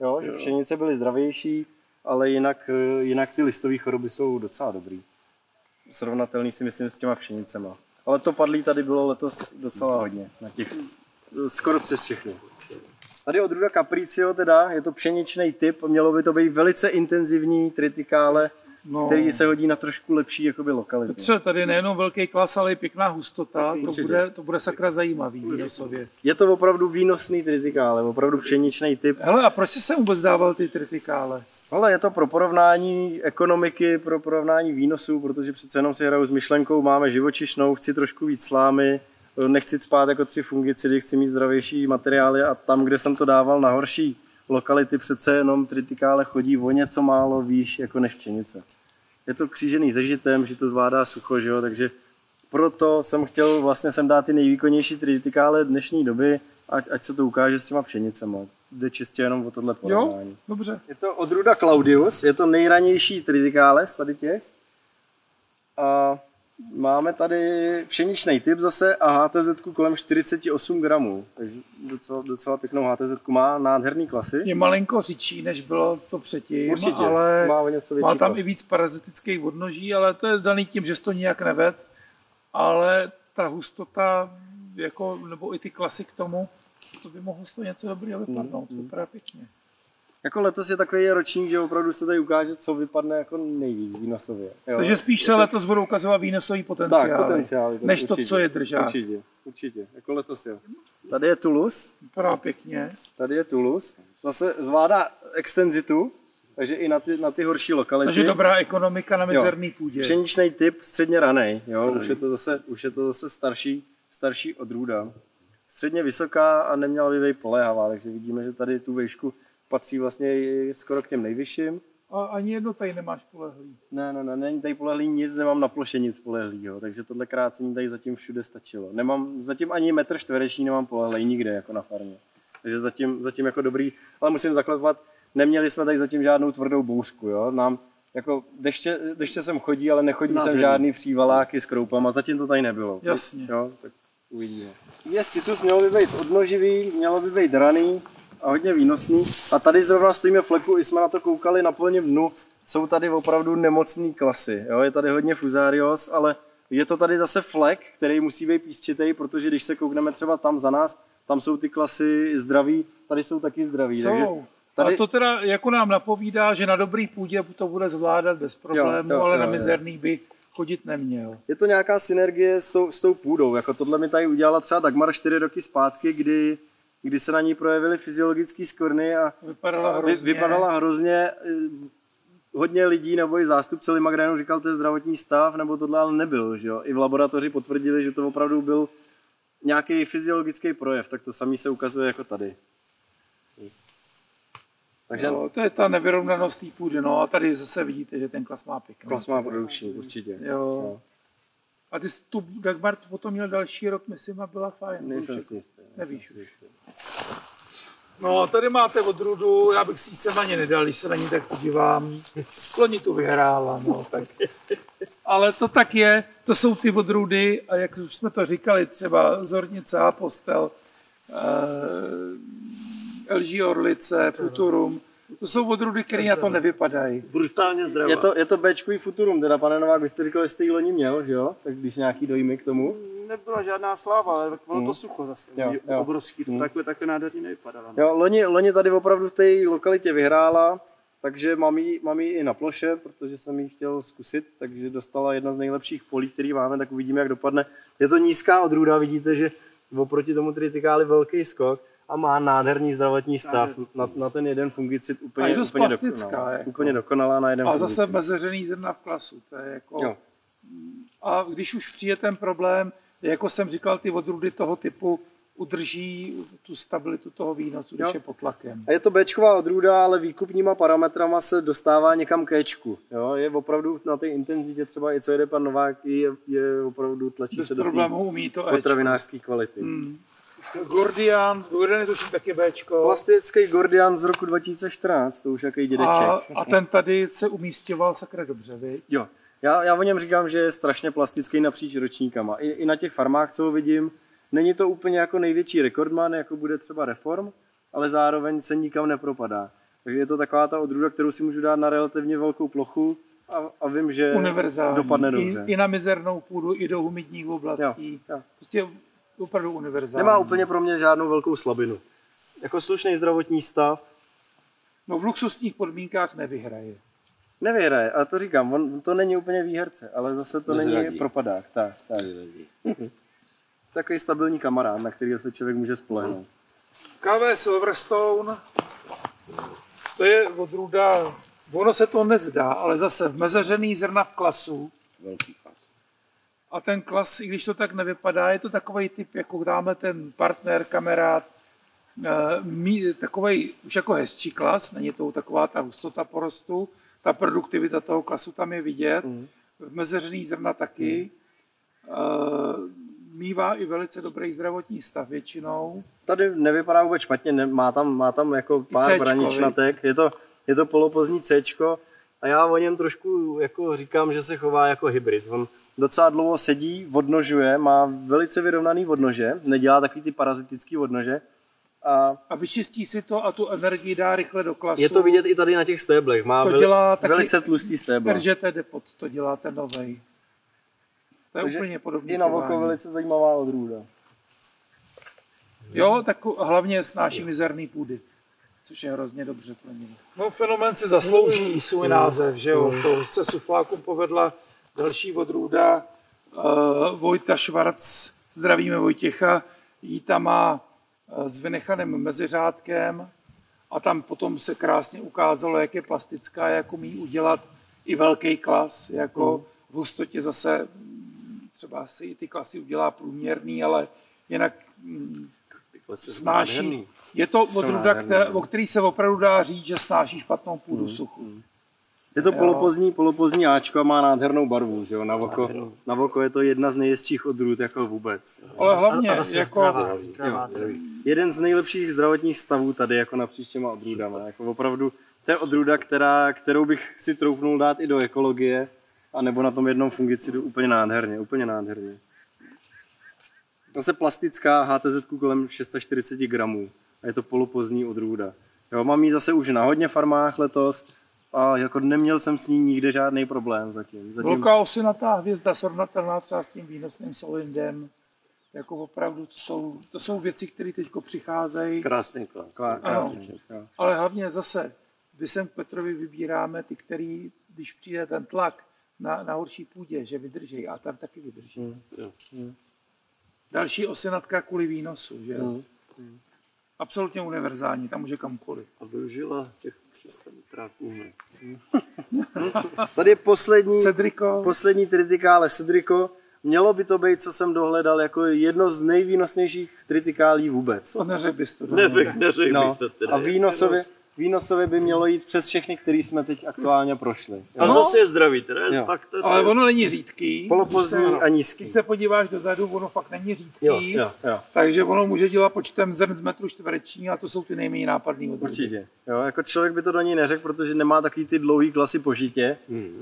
Jo, že pšenice byly zdravější, ale jinak, eh, jinak ty listové choroby jsou docela dobrý. Srovnatelný si myslím s těma pšenicema. Ale to padlý tady bylo letos docela hodně, na těch skoro přes všechny. Tady odrůda Capriccio teda, je to pšeničný typ, mělo by to být velice intenzivní tritikále, No. který se hodí na trošku lepší jakoby lokality. Petře, tady nejenom velký klas, ale i pěkná hustota. To Určitě. bude, to bude sakra zajímavý výnosově. Je to opravdu výnosný tritikále, opravdu pšeničný typ. Hele, a proč jsi sem vůbec dával ty tritikále? Ale je to pro porovnání ekonomiky, pro porovnání výnosů, protože přece jenom si hraju s myšlenkou, máme živočišnou, chci trošku víc slámy, nechci spát jako tři fungicidy, chci mít zdravější materiály a tam, kde jsem to dával na horší lokality, přece jenom tritikále chodí o něco málo výš jako než pšenice. je to křížený se žitem, že to zvládá sucho, že jo, takže proto jsem chtěl vlastně sem dát ty nejvýkonnější tritikále dnešní doby, ať, ať se to ukáže s těma pšenicema. Jde čistě jenom o tohle porovnání. Jo, dobře. Je to odruda Claudius, je to nejranější tritikále z tady těch. A máme tady pšeničný typ zase a HTZ kolem 48 gramů. Takže docela, docela pěknou HTZ má, nádherný klasy. Je malinko řičí, než bylo to předtím, Určitě, ale má něco větší má tam klas. i víc parazitických odnoží, ale to je daný tím, že to nijak neved. Ale ta hustota, jako, nebo i ty klasy k tomu, to by mohlo z toho něco dobrého vypadnout. Mm, Vypadá pěkně. Jako letos je takový ročník, že opravdu se tady ukáže, co vypadne jako nejvíc výnosově. Jo. Takže spíš se letos budou ukazovat výnosový potenciál, tak, potenciál, tak než to, určitě, co je držák. Určitě, určitě, jako letos jo. Tady je Toulouse, Vypadá pěkně. tady je Toulouse. Zase zvládá extenzitu, takže i na ty, na ty horší lokality. Takže dobrá ekonomika na mizerný půdě. Pšeničný typ, středně ranej, jo, už je to zase, už je to zase starší, starší odrůda. Středně vysoká a neměla by být poléhavá, takže vidíme, že tady tu výšku patří vlastně skoro k těm nejvyšším. A ani jedno tady nemáš polehlý. Ne, ne, ne, není tady polehlý nic, nemám na ploše nic polehlýho, takže tohle krácení tady zatím všude stačilo. Nemám, zatím ani metr čtvereční nemám polehlej nikde, jako na farmě. Takže zatím, zatím jako dobrý, ale musím zaklepovat, neměli jsme tady zatím žádnou tvrdou bouřku, jo, nám jako deště, deště sem chodí, ale nechodí sem Nádherný. žádný přívaláky s kroupama, zatím to tady nebylo. Jasně. Jo, tak uvidíme. Je Titus mělo by být odnoživý, mělo by být raný a hodně výnosný. A tady zrovna stojíme v fleku, i jsme na to koukali na plně dnu. Jsou tady opravdu nemocné klasy. Jo? Je tady hodně fusarios, ale je to tady zase flek, který musí být písčitej, protože když se koukneme třeba tam za nás, tam jsou ty klasy zdraví, tady jsou taky zdraví. Takže Jsou. tady, A to teda jako nám napovídá, že na dobrý půdě to bude zvládat bez problémů, jo, ale jo, na jo. mizerný by chodit neměl. je to nějaká synergie s tou, s tou půdou. Jako tohle mi tady udělala třeba Dagmar 4 roky zpátky, kdy, kdy se na ní projevily fyziologické skvrny a Vypadala hrozně. vypadala hrozně. eh, Hodně lidí nebo i zástupce Limagrenu říkal, to je zdravotní stav, nebo tohle ale nebyl. Že jo? I v laboratoři potvrdili, že to opravdu byl nějaký fyziologický projev, tak to samý se ukazuje jako tady. Takže No, to je ta nevyrovnanost té půdy. No a tady zase vidíte, že ten klas má pěkný. klas má produkční, určitě. Jo. No. A ty jsi tu Dagmar potom měl další rok, myslím, a byla fajn. Nejsem si jistý. Nevíš si už. No, tady máte odrůdu, já bych si ji sem ani nedal, když se na ní tak podívám. Loni tu vyhrála, no tak. Ale to tak je, to jsou ty odrůdy, a jak už jsme to říkali, třeba Zornice, Apostel, eh, LG Orlice, Futurum, to jsou odrůdy, které na to nevypadají. Brutálně zdravá. Je to, je to Bčkový futurum, teda pane Novák, vy jste říkal, že jste ji loni měl, že jo? Tak když nějaký dojmy k tomu. Nebyla žádná sláva, ale bylo to sucho zase. Jo, Jo. Obrovský, to takhle, takhle nádherně nevypadalo. Jo, loni, loni tady opravdu v té lokalitě vyhrála, takže mám ji, mám ji i na ploše, protože jsem ji chtěl zkusit, takže dostala jedna z nejlepších polí, který máme, tak uvidíme, jak dopadne. Je to nízká odrůda, vidíte, že oproti tomu tritikáli velký skok a má nádherný zdravotní stav. Na, na ten jeden fungicid úplně, A je dost úplně, plastická, dokonalá, jako. úplně dokonalá na jeden A zase fungicid. mezeřený zrna v klasu, to je jako... Jo. A když už přijde ten problém, jako jsem říkal, ty odrůdy toho typu udrží tu stabilitu toho výnosu, když Jo. je pod tlakem. A je to Bčková odrůda, ale výkupníma parametrama se dostává někam k Ečku. Jo? Je opravdu na té intenzitě, třeba i co jede pan Novák, je, je opravdu tlačí Bez se do té problémů umí to potravinářské kvality. Hmm. Gordian, Gordian je to taky Bčko. Plastický Gordian z roku 2014, to už jaký dědeček. A, a ten tady se umístěval sakra dobře, viď? Jo, já, já o něm říkám, že je strašně plastický napříč ročníkama. I, I na těch farmách, co ho vidím, není to úplně jako největší rekordman, jako bude třeba Reform, ale zároveň se nikam nepropadá. Takže je to taková ta odrůda, kterou si můžu dát na relativně velkou plochu a, a vím, že Univerzální. dopadne dobře. I, I na mizernou půdu, i do humidních oblastí. Jo, jo. Prostě opravdu univerzální. Nemá úplně pro mě žádnou velkou slabinu. Jako slušný zdravotní stav, No v luxusních podmínkách nevyhraje. nevyhraje. A to říkám, on to není úplně výherce, ale zase to není Nezradí. propadák. Tak, tak. Takový stabilní kamarád, na který se člověk může spolehnout. KV Silverstone, to je odrůda, ono se to nezdá, ale zase v mezeřený zrna v klasu. Velký. A ten klas, i když to tak nevypadá, je to takový typ, jako dáme ten partner, kamarád, takový už jako hezčí klas, není to taková ta hustota porostu, ta produktivita toho klasu tam je vidět. Mezeřený zrna taky. Uh, mývá i velice dobrý zdravotní stav většinou. Tady nevypadá vůbec špatně, ne, má, tam, má tam jako pár braničnatek, je to, je to polopozní C a já o něm trošku jako říkám, že se chová jako hybrid. On docela dlouho sedí, odnožuje, má velice vyrovnaný odnože, nedělá takový ty parazitický odnože. A A vyčistí si to a tu energii dá rychle do klasu. je to vidět i tady na těch stéblech, má To veli, dělá taky velice tlustý stébla. Peržete depot, to dělá ten novej. To je Takže úplně podobný I na oko velice zajímavá odrůda. Jo, tak hlavně snáší mizerný půdy, což je hrozně dobře pro ně. No fenomén si zaslouží svůj název, že jo. To se suflákům povedla další odrůda uh, Vojta Švarc, zdravíme Vojtěcha, jí tam má eh, s vynechaným meziřádkem a tam potom se krásně ukázalo, jak je plastická, jak umí udělat i velký klas, jako v hustotě zase mm, třeba si i ty klasy udělá průměrný, ale jinak mm, snáší. Je to které, no. o který se opravdu dá říct, že snáší špatnou půdu suchu. Je to polopozní, polopozní Ačko a má nádhernou barvu, že jo, na oko, na oko je to jedna z nejjezdších odrůd jako vůbec. Ale hlavně, A zase jako, zdravá, zdravá Jo. Jeden z nejlepších zdravotních stavů tady jako napříč těma odrůdama. Jako opravdu, to je odrůda, která, kterou bych si troufnul dát i do ekologie, a nebo na tom jednom fungicidu úplně nádherně, úplně nádherně. Zase plastická HTZ kolem 640 gramů a je to polopozní odrůda. Jo, mám ji zase už na hodně farmách letos a jako neměl jsem s ní nikde žádný problém zatím. zatím velká osinatá hvězda srovnatelná třeba s tím výnosným solindem. Jako opravdu to jsou, to jsou věci, které teď přicházejí, Krásný klas. Krásný, jo. ale hlavně zase, my sem k Petrovi vybíráme ty, který, když přijde ten tlak na, na horší půdě, že vydrží a tam taky vydrží. Hmm. Jo. Další osinatka kvůli výnosu, že jo? Hmm. Absolutně univerzální, tam může kamkoliv. A využila těch 300 litráků. Tady je poslední, Cedrico, poslední tritikále Cedrico. Mělo by to být, co jsem dohledal, jako jedno z nejvýnosnějších tritikálí vůbec. to neřekl bys to. Nebych, neřekl No, to teda. a výnosově, výnosově by mělo jít přes všechny, který jsme teď aktuálně prošli. A No. zase je zdravý, teda je Jo. fakt to, Ale ono není řídký. Se- a nízký. Když se podíváš dozadu, ono fakt není řídký. Jo, jo, jo. Takže ono může dělat počtem zrn z metru čtvereční a to jsou ty nejméně nápadný odrůdy. Určitě. Jo, jako člověk by to do ní neřekl, protože nemá takový ty dlouhý klasy po žitě,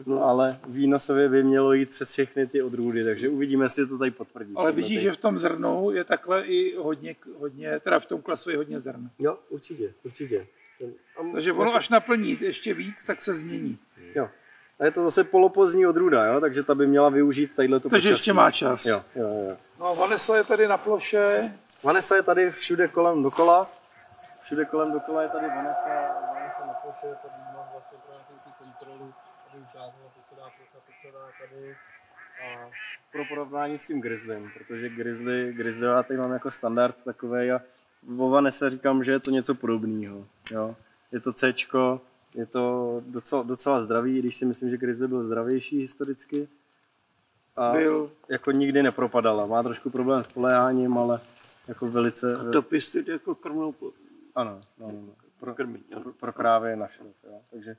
no, ale výnosově by mělo jít přes všechny ty odrůdy, takže uvidíme, jestli to tady potvrdí. Ale vidíš, že v tom zrnu je takhle i hodně, hodně teda v tom klasu je hodně zrn. Jo, určitě, určitě. Takže ono až naplní ještě víc, tak se změní. Jo. A je to zase polopozní odrůda, jo? takže ta by měla využít tadyhle to Takže počasí. ještě má čas. Jo, jo, jo. No a Vanessa je tady na ploše. Vanessa je tady všude kolem dokola. Všude kolem dokola je tady Vanessa, Vanessa na ploše, tady mám vlastně nějakou tu kontrolu, tady ukázala, teď se dá plocha, teď se dá tady. A pro porovnání s tím Grizzlym, protože Grizzly, Grizzly já tady mám jako standard takový a o Vanessa říkám, že je to něco podobného. Jo? Je to C, je to docela, docela zdravý, když si myslím, že Grizzly byl zdravější historicky. A Byl. jako nikdy nepropadala. Má trošku problém s poléháním, ale jako velice... to pěstujete jako krmnou po- Ano, no, no, no. Pro, krmí. ano. pro, pro krávy na šrot, jo. Takže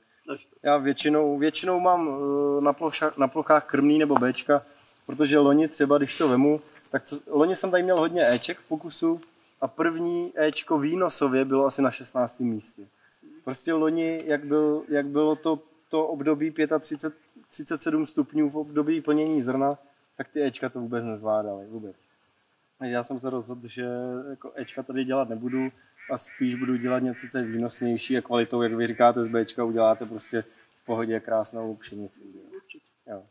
já většinou, většinou mám eh, na, ploša, na plochách krmný nebo Bčka, protože loni třeba, když to vemu, tak co, loni jsem tady měl hodně Eček v pokusu a první Ečko výnosově bylo asi na 16. místě. Prostě loni, jak, byl, jak bylo to, to období 35, 37 stupňů v období plnění zrna, tak ty Ečka to vůbec nezvládaly, vůbec. Takže já jsem se rozhodl, že jako Ečka tady dělat nebudu a spíš budu dělat něco, co je výnosnější a kvalitou, jak vy říkáte, z Bčka uděláte prostě v pohodě krásnou pšenici. Jo.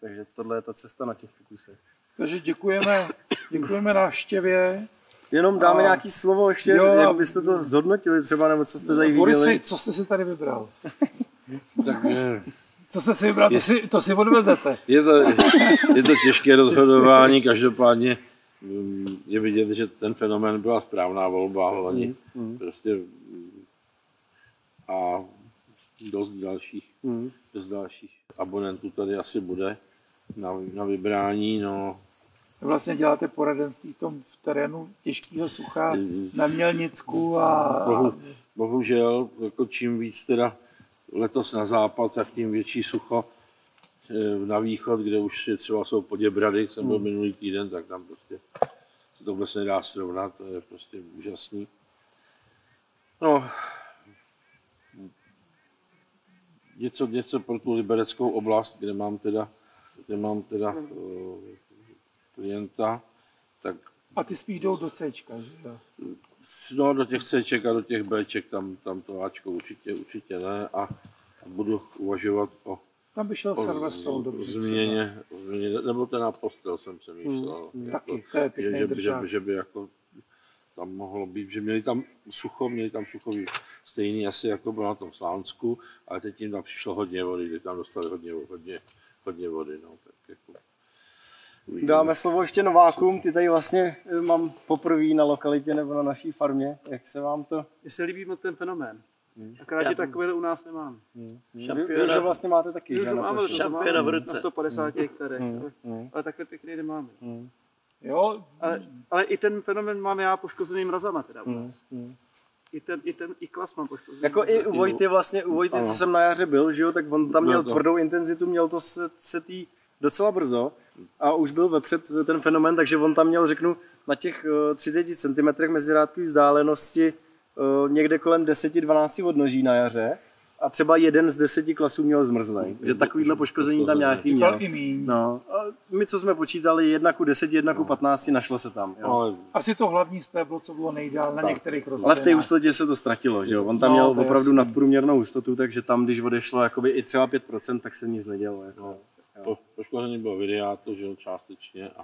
Takže tohle je ta cesta na těch pokusech. Takže děkujeme, děkujeme návštěvě. Jenom dáme A- nějaký slovo ještě, Jo, jak byste to zhodnotili třeba, nebo co jste tady viděli. co jste si tady vybral? Tak eh, Co jste si vybral, to si, to si odvezete. je to, je to těžké rozhodování, každopádně mm, je vidět, že ten fenomén byla správná volba. Prostě mm, a dost dalších, Mm. dost dalších abonentů tady asi bude na, na vybrání, no Vlastně děláte poradenství v tom v terénu těžkého sucha na Mělnicku a bohu, bohužel, jako čím víc teda letos na západ, tak tím větší sucho eh, na východ, kde už je třeba jsou Poděbrady, jsem byl minulý týden, tak tam prostě se to vůbec nedá srovnat, to je prostě úžasný. No, něco, něco pro tu libereckou oblast, kde mám teda, kde mám teda uh, klienta, tak A ty spíš jdou do C, že jo? no, do těch Cček a do těch Bček tam, tam to Ačko určitě, určitě ne a budu uvažovat o, Tam by šel o Servestol dobře. změně, změně, nebo ten na postel jsem přemýšlel. Hmm, jako, taky, to je že, pěkný že, že, držák. že, by jako tam mohlo být, že měli tam sucho, měli tam suchový stejný asi jako bylo na tom Slánsku, ale teď jim tam přišlo hodně vody, teď tam dostali hodně, hodně, hodně vody, no, tak. Dáme slovo ještě Novákům, ty tady vlastně eh, mám poprvé na lokalitě nebo na naší farmě. Jak se vám to... Mně se líbí moc ten fenomén. Akorát, že takové u nás nemám. Vy, vy Šampiona- že vlastně máte taky, Už že? to na máme, Šampiona v ruce. na 150 hektarech, ale, ale takhle pěkný nemáme. Jo, Ale, ale i ten fenomén mám já poškozený mrazama teda u nás. I ten, i ten i klas mám poškozený. Jako i u Vojty vlastně, u Vojty, co jsem na jaře byl, že jo, tak on tam měl tvrdou intenzitu, měl to se, se tý docela brzo a už byl vepřed ten fenomén, takže on tam měl, řeknu, na těch eh, 30 cm mezirádkové vzdálenosti eh, někde kolem 10-12 odnoží na jaře a třeba jeden z deseti klasů měl zmrzlej, že takovýhle poškození tam nějaký měl. No, a my, co jsme počítali, jedna ku 10, jedna ku 15, našlo se tam. Jo. Asi to hlavní stéblo, co bylo nejdál na některých rostlinách. Ale v té hustotě se to ztratilo, že jo? On tam No, měl opravdu jasný. nadprůměrnou hustotu, takže tam, když odešlo jakoby i třeba 5%, tak se nic nedělo. Jako. po, poškození bylo videáto, že jo, částečně a,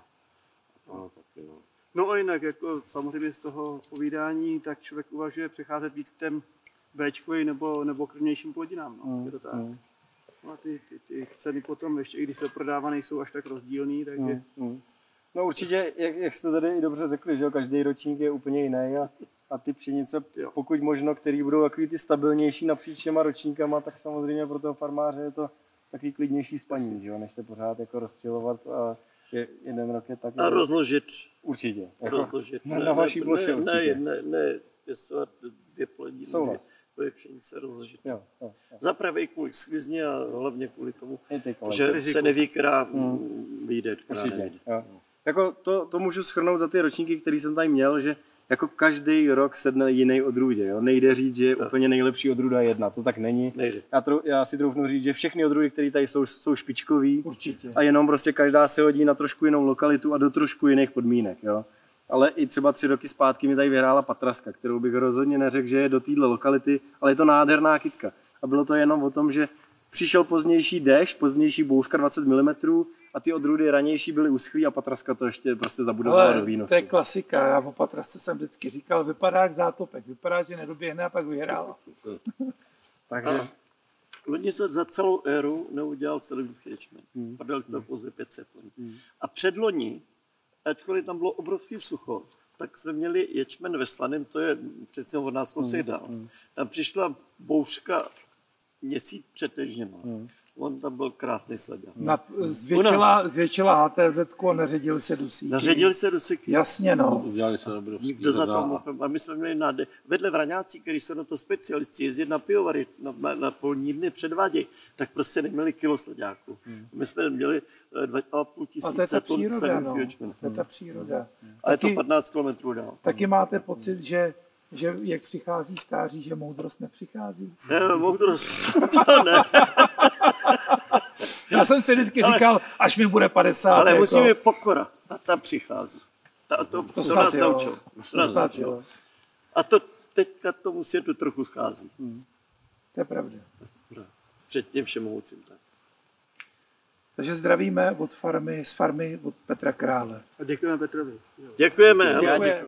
a taky, no. No a jinak, jako samozřejmě z toho povídání, tak člověk uvažuje přecházet víc k těm Bčkovým nebo, nebo krvnějším plodinám. No. Je to tak. No a ty, ty, ty ceny potom, ještě i když se prodává, nejsou až tak rozdílný, takže No určitě, jak, jak jste tady i dobře řekli, že jo, každý ročník je úplně jiný a, a ty pšenice, Jo. pokud možno, který budou takový ty stabilnější napříč těma ročníkama, tak samozřejmě pro toho farmáře je to takový klidnější spaní, že jo, než se pořád jako rozčilovat a je, jeden rok je tak. A rozložit. Určitě. Jako, rozložit. na- na vaší ploše ne, určitě. Ne, ne, ne, pěstovat dvě plodiny, Souhlas. dvě pšenice rozložit. jo, jo, jo. Za prvé kvůli sklizni a hlavně kvůli tomu, že se neví, která mm. vyjde, která Určitě. Jo. Jako to, to můžu schrnout za ty ročníky, který jsem tady měl, že jako každý rok sedne jiný odrůdě. Jo? Nejde říct, že je úplně nejlepší odrůda jedna, to tak není. Nejde. Já, trou, já si troufnu říct, že všechny odrůdy, které tady jsou, jsou špičkový Určitě. a jenom prostě každá se hodí na trošku jinou lokalitu a do trošku jiných podmínek. Jo? Ale i třeba tři roky zpátky mi tady vyhrála patraska, kterou bych rozhodně neřekl, že je do téhle lokality, ale je to nádherná kytka. A bylo to jenom o tom, že přišel pozdější déšť, pozdější bouřka 20 mm a ty odrůdy ranější byly uschlý a patraska to ještě prostě zabudovala do výnosu. to je klasika. Já o Patrasce jsem vždycky říkal, vypadá jak zátopek. Vypadá, že nedoběhne a pak vyhrál. Takže Loni se za celou éru neudělal celovinský ječmen. Hmm. Padal to pouze 500 loni. Hmm. A předloni, ačkoliv tam bylo obrovský sucho, tak jsme měli ječmen ve Slaném, to je přece od nás kousek dál. Tam přišla bouřka měsíc před Težněma. On tam byl krásný sledák. Na, zvětšila, zvětšila HTZ a neředili se dusíky. Naředili se rusiky. Jasně, no. Udělali se Nikdo za to. A my jsme měli nádech. Vedle Vraňáci, kteří se na to specialisti jezdit na pivovary, na, na, na polní dny předvádějí, tak prostě neměli kilo sledáků. My jsme měli eh, dva a půl A to je ta tisíce tun příroda, no. To je ta příroda. A je to Taky, 15 km dál. taky máte pocit, že, že jak přichází stáří, že moudrost nepřichází? Ne, moudrost, to ne. Já jsem si vždycky říkal, až mi bude 50. Ale jako, musíme pokora. A ta přichází. Ta, to, to, to nás jo. naučil. To nás snad naučil. jo. A to teďka tomu světu trochu schází. To je pravda. Před tím všemohoucím. Tak. Takže zdravíme od farmy, z farmy od Petra Krále. a děkujeme Petrovi. Jo. Děkujeme. Děkujeme.